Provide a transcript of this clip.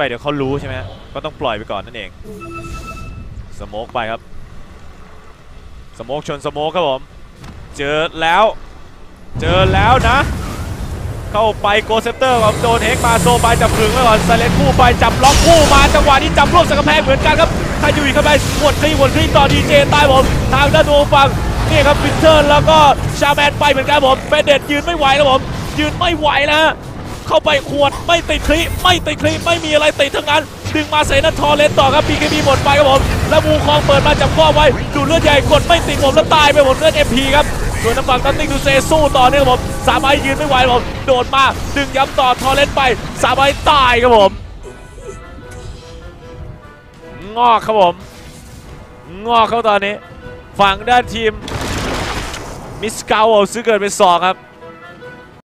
ไปเดี๋ยวเขารู้ใช่ไหมก็ต้องปล่อยไปก่อนนั่นเองสโมกไปครับสโมกชนสโมกครับผมเจอแล้ว เจอแล้วนะ เข้าไปโกเซปเตอร์ครับโดนเฮกมาโซไปจับขึงไว้ก่อนไซเลนคู่ไปจับล็อกคู่มาจังหวะนี้จับรวบสังกแพงเหมือนกันครับถ้าอยู่อีกเข้าไปหวดคลี่หวดคลี่ต่อดีเจใต้ผมทางด้านดวฟังนี่ครับวินเทอร์แล้วก็ชาแมนไปเหมือนกันผมเบนเดตยืนไม่ไหวแล้วผมยืนไม่ไหวนะฮะ เข้าไปขวดไม่ติดคลิไม่ติดคลิไม่มีอะไรติดทั้งนั้น ดึงมาเซนันทอร์เลนต่อครับ BKB หมดไปครับผม แล้วมูคองเปิดมาจับข้อไว้ ดูเลือดใหญ่กดไม่ติดผมแล้วตายไปหมดเลือด MP ครับส่วนน้ำฝั่งตันติงดูเซสู้ต่อเนี่ยครับผมสามไอยืนไม่ไหวครับผมโดดมาดึงย้ำต่อทอร์เลนไปสามไอตายครับผมงอกครับผม งอกเขาตอนนี้ ฝั่งด้านทีมมิสเกาซื้อเกิดเป็นสองครับ